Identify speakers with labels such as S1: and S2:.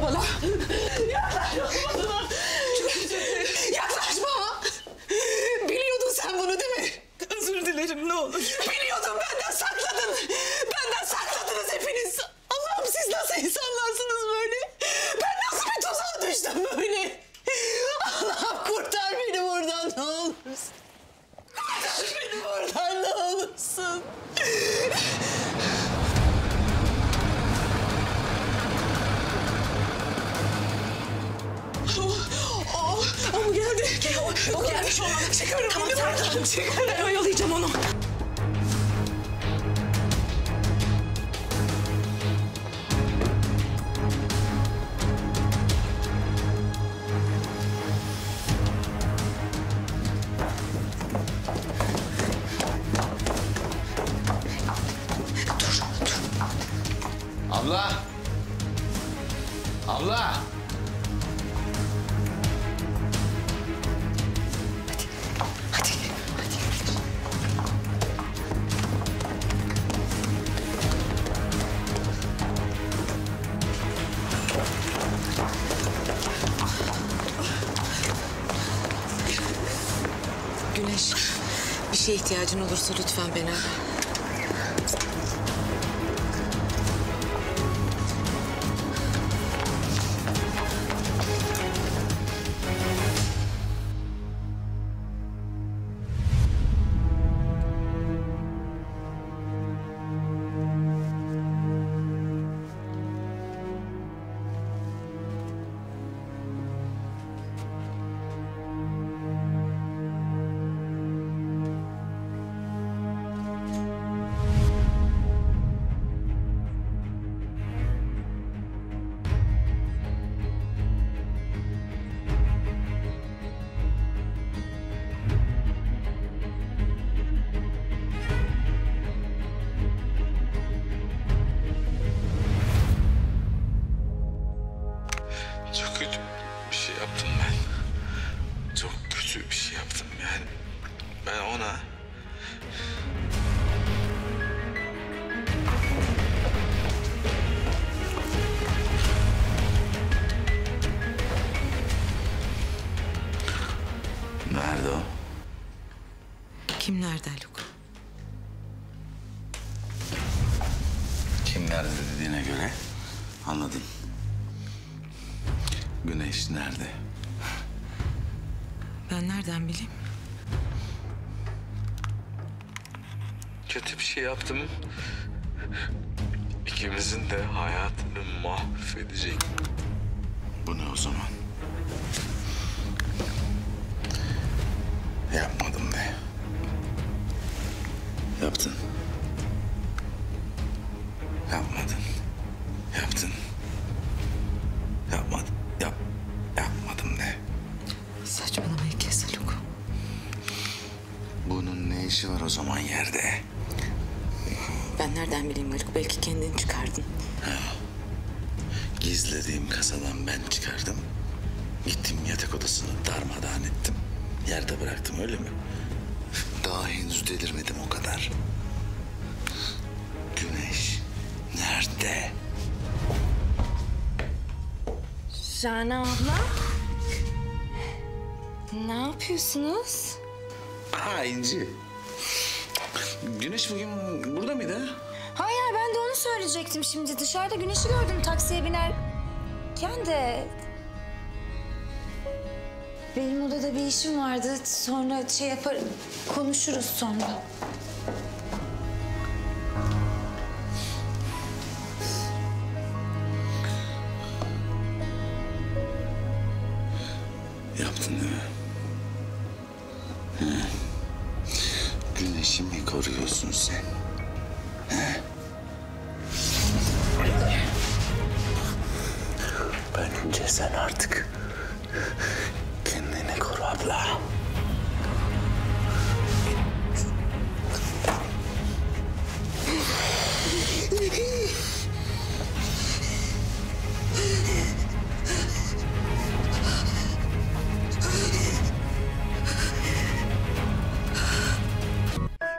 S1: Yaklaşma bana. Yaklaşma bana. Yaklaşma. Biliyordun sen bunu değil mi?
S2: Özür dilerim ne olur.
S1: Biliyordum benden sakladın. Benden sakladınız hepiniz. Allah'ım siz nasıl insanlarsınız böyle? Ben nasıl bir tuzağa düştüm böyle? Allah'ım kurtar beni buradan ne olursun. O. O, gelmiş olmalı. Çıkarın tamam, beni buradan. Çıkarın.
S2: Ben oyalayacağım onu.
S3: Abla! Abla!
S2: Güneş bir şeye ihtiyacın olursa lütfen beni ara.
S3: Yaptım ben. Çok kötü bir şey yaptım yani. Ben ona... Nerede o?
S2: Kim nerede Haluk?
S3: Kim nerede dediğine göre anladım. Güneş nerede?
S2: Ben nereden bileyim?
S3: Kötü bir şey yaptım. İkimizin de hayatını mahvedecek. Bu ne o zaman? Yapmadım de. Yaptın. İşi var o zaman yerde?
S2: Ben nereden bileyim Haluk? Belki kendin çıkardın.
S3: Gizlediğim kasadan ben çıkardım. Gittim yatak odasını darmadağın ettim. Yerde bıraktım öyle mi? Daha henüz delirmedim o kadar. Güneş nerede?
S4: Rana abla. Ne yapıyorsunuz?
S3: Ha İnci. Güneş bugün burada mıydı? ha?
S4: Hayır ben de onu söyleyecektim şimdi. Dışarıda güneşi gördüm taksiye binerken de... Benim odada bir işim vardı. Sonra şey yapar konuşuruz sonra.
S3: Yaptın değil mi? Koruyorsun sen? He? Bence sen artık